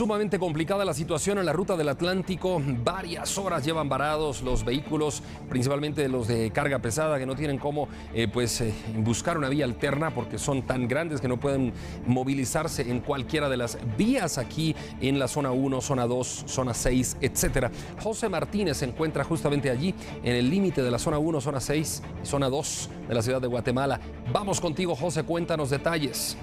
Sumamente complicada la situación en la ruta del Atlántico. Varias horas llevan varados los vehículos, principalmente los de carga pesada, que no tienen cómo eh, pues, eh, buscar una vía alterna porque son tan grandes que no pueden movilizarse en cualquiera de las vías aquí en la zona 1, zona 2, zona 6, etc. José Martínez se encuentra justamente allí en el límite de la zona 1, zona 6 y zona 2 de la ciudad de Guatemala. Vamos contigo, José, cuéntanos detalles.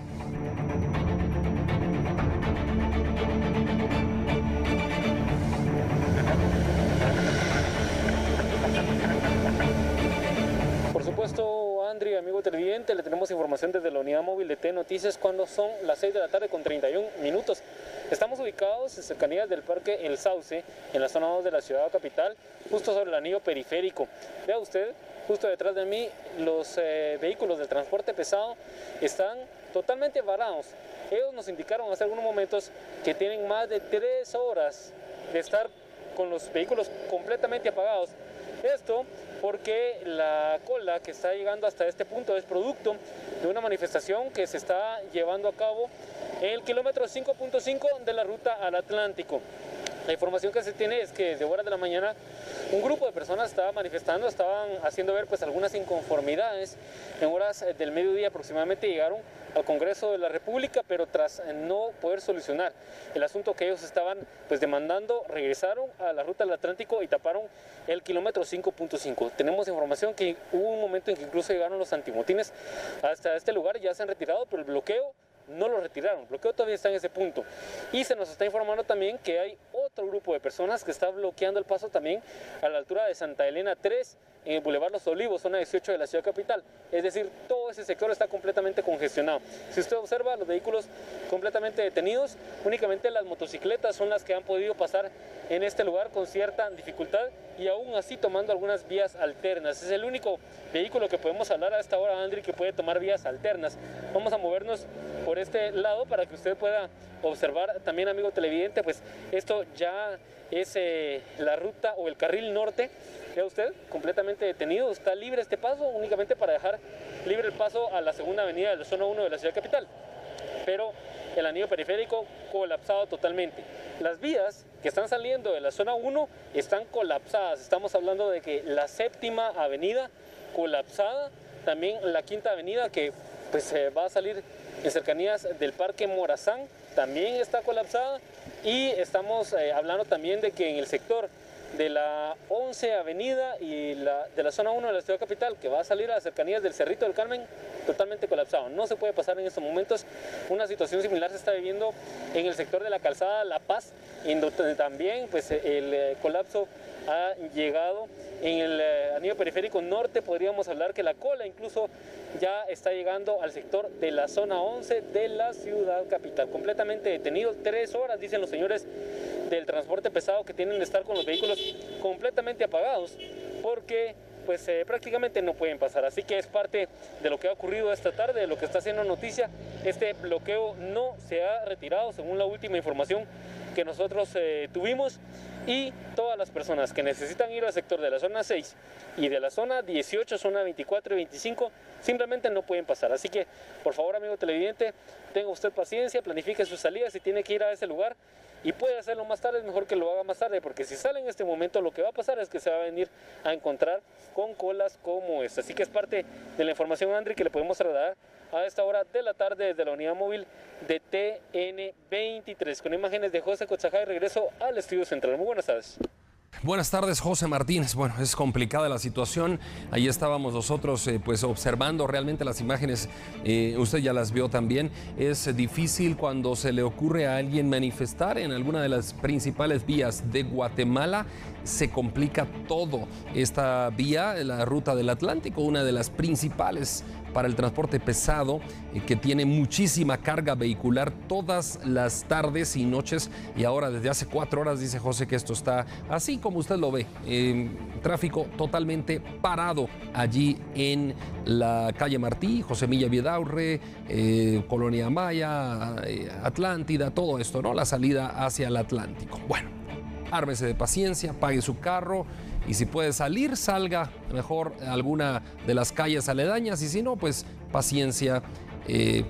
Amigo televidente, le tenemos información desde la unidad móvil de T Noticias cuando son las 6 de la tarde con 31 minutos. Estamos ubicados en cercanías del Parque El Sauce, en la zona 2 de la ciudad capital, justo sobre el anillo periférico. Vea usted, justo detrás de mí, los eh, vehículos del transporte pesado están totalmente varados. Ellos nos indicaron hace algunos momentos que tienen más de 3 horas de estar con los vehículos completamente apagados. Esto porque la cola que está llegando hasta este punto es producto de una manifestación que se está llevando a cabo en el kilómetro 5.5 de la ruta al Atlántico. La información que se tiene es que desde horas de la mañana un grupo de personas estaba manifestando, estaban haciendo ver pues algunas inconformidades. En horas del mediodía aproximadamente llegaron al Congreso de la República, pero tras no poder solucionar el asunto que ellos estaban pues demandando, regresaron a la ruta del Atlántico y taparon el kilómetro 5.5. Tenemos información que hubo un momento en que incluso llegaron los antimotines hasta este lugar, ya se han retirado, pero el bloqueo no lo retiraron, el bloqueo todavía está en ese punto. Y se nos está informando también que hay otro grupo de personas que está bloqueando el paso también a la altura de Santa Elena 3 en el Boulevard Los Olivos, zona 18 de la ciudad capital. Es decir, todo ese sector está completamente congestionado. Si usted observa, los vehículos completamente detenidos, únicamente las motocicletas son las que han podido pasar en este lugar con cierta dificultad y aún así tomando algunas vías alternas. Es el único vehículo que podemos hablar a esta hora, Andri, que puede tomar vías alternas. Vamos a movernos por este lado para que usted pueda observar también, amigo televidente, pues esto ya es eh, la ruta o el carril norte Vea usted, completamente detenido, está libre este paso únicamente para dejar libre el paso a la segunda avenida de la zona 1 de la ciudad capital. Pero el anillo periférico colapsado totalmente. Las vías que están saliendo de la zona 1 están colapsadas. Estamos hablando de que la séptima avenida colapsada, también la quinta avenida que pues va a salir en cercanías del Parque Morazán también está colapsada y estamos eh, hablando también de que en el sector de la 11 Avenida y la, de la zona 1 de la ciudad capital, que va a salir a las cercanías del Cerrito del Carmen, totalmente colapsado. No se puede pasar en estos momentos. Una situación similar se está viviendo en el sector de la calzada La Paz, en donde también pues, el eh, colapso ha llegado. En el eh, anillo periférico norte podríamos hablar que la cola incluso ya está llegando al sector de la zona 11 de la ciudad capital. Completamente detenido, tres horas, dicen los señores del transporte pesado que tienen que estar con los vehículos completamente apagados porque pues eh, prácticamente no pueden pasar. Así que es parte de lo que ha ocurrido esta tarde, de lo que está haciendo noticia. Este bloqueo no se ha retirado según la última información que nosotros eh, tuvimos y todas las personas que necesitan ir al sector de la zona 6 y de la zona 18, zona 24 y 25 simplemente no pueden pasar. Así que por favor amigo televidente, tenga usted paciencia, planifique su salida si tiene que ir a ese lugar y puede hacerlo más tarde, mejor que lo haga más tarde, porque si sale en este momento lo que va a pasar es que se va a venir a encontrar con colas como esta. Así que es parte de la información, Andri, que le podemos trasladar a esta hora de la tarde desde la unidad móvil de TN23. Con imágenes de José y regreso al estudio central. Muy buenas tardes. Buenas tardes, José Martínez. Bueno, es complicada la situación. Ahí estábamos nosotros eh, pues observando realmente las imágenes. Eh, usted ya las vio también. Es difícil cuando se le ocurre a alguien manifestar en alguna de las principales vías de Guatemala. Se complica todo. Esta vía, la ruta del Atlántico, una de las principales para el transporte pesado eh, que tiene muchísima carga vehicular todas las tardes y noches y ahora desde hace cuatro horas dice José que esto está así como usted lo ve, tráfico totalmente parado allí en la calle Martí, José Milla Viedaurre, eh, Colonia Maya, eh, Atlántida, todo esto, ¿no? La salida hacia el Atlántico. Bueno, ármese de paciencia, pague su carro y si puede salir, salga mejor alguna de las calles aledañas y si no, pues paciencia. Eh,